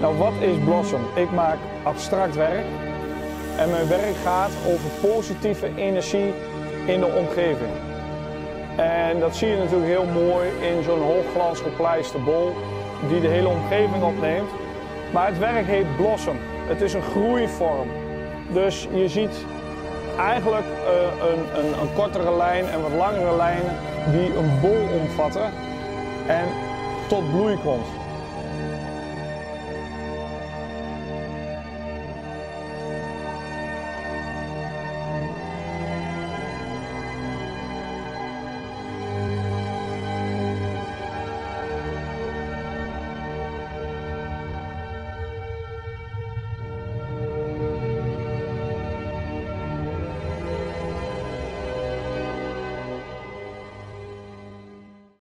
Nou, wat is Blossom? Ik maak abstract werk en mijn werk gaat over positieve energie in de omgeving. En dat zie je natuurlijk heel mooi in zo'n hoogglans gepleiste bol die de hele omgeving opneemt. Maar het werk heet Blossom. Het is een groeivorm. Dus je ziet eigenlijk eh, een, een, een kortere lijn en wat langere lijnen die een bol omvatten en tot bloei komt.